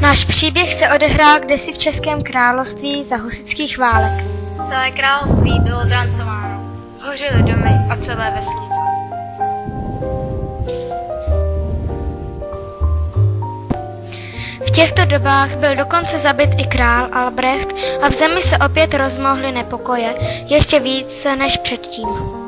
Náš příběh se odehrál kdysi v Českém království za husických válek. Celé království bylo drancováno. Hořily domy a celé vesnice. V těchto dobách byl dokonce zabit i král Albrecht a v zemi se opět rozmohly nepokoje, ještě více než předtím.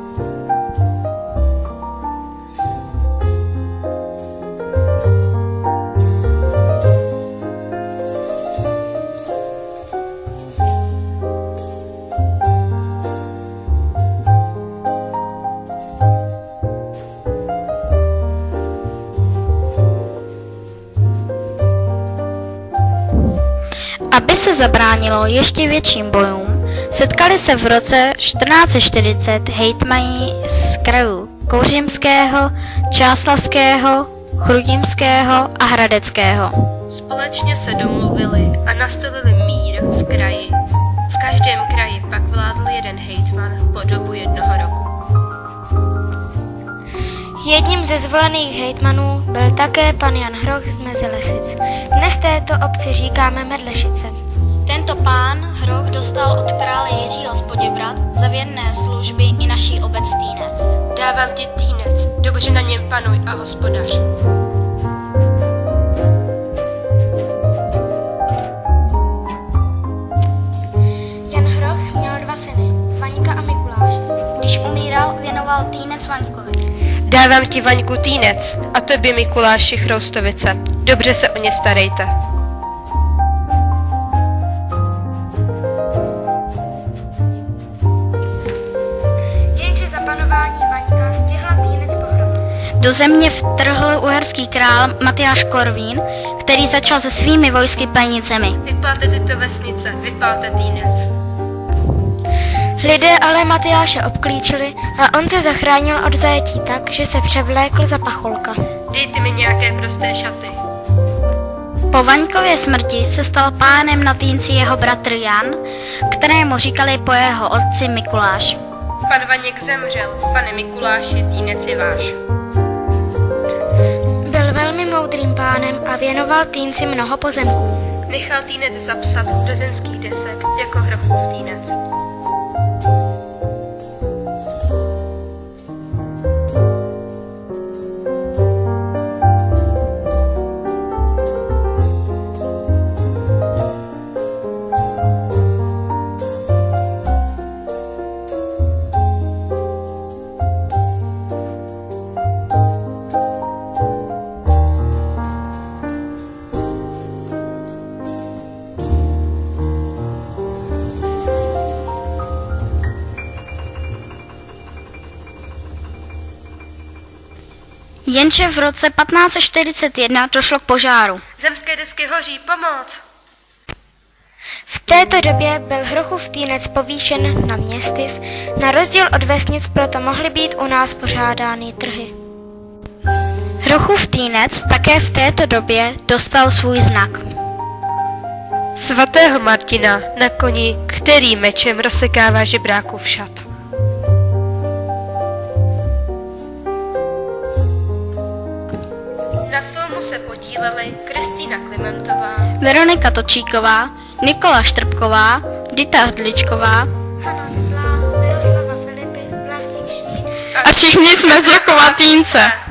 Aby se zabránilo ještě větším bojům, setkali se v roce 1440 hejtmaní z krajů Kouřimského, Čáslavského, Chrudimského a Hradeckého. Společně se domluvili a nastolili mír v kraji. V každém kraji pak vládl jeden hejtman po dobu jednoho Jedním ze zvolených hejtmanů byl také pan Jan Hroch z Mezilesic. Dnes této obci říkáme Medlešice. Tento pán Hroch dostal od krále Jiřího z Poděbrat za věrné služby i naší obec Týnec. Dávám ti týnec, dobře na něm panuj a hospodař. Jan Hroch měl dva syny, Vaňka a Mikuláše. Když umíral, věnoval Týnec Vaňkovi. Dávám ti Vaňku týnec a tobě Mikuláši Chroustovice. Dobře se o ně starejte. Jenže za panování Vaňka stihla týnec pohromu. Do země vtrhl uherský král Matyáš Korvín, který začal se svými vojsky plenicemi. Vypálte tyto vesnice, vypálte týnec. Lidé ale Matyáše obklíčili a on se zachránil od zajetí tak, že se převlékl za pacholka. Dejte mi nějaké prosté šaty. Po Vaňkově smrti se stal pánem na Týnci jeho bratr Jan, kterému říkali po jeho otci Mikuláš. Pan Vaněk zemřel, pane Mikuláši, týnec je váš. Byl velmi moudrým pánem a věnoval týnci mnoho pozemků. Nechal týnec zapsat do zemských desek jako hrochův týnec. Jenže v roce 1541 došlo k požáru. Zemské desky hoří, pomoc! V této době byl Hrochův týnec povýšen na městys, na rozdíl od vesnic proto mohly být u nás pořádány trhy. Hrochův týnec také v této době dostal svůj znak. Svatého Martina na koni, který mečem rozsekává žebrákův šat. Se podíleli Kristýna Klimentová, Veronika Točíková, Nikola Štrbková, Dita Hrdličková Hana Netlá, Miroslava Filipy, Vlastník Šmíd a všichni jsme z Rochova Týnce.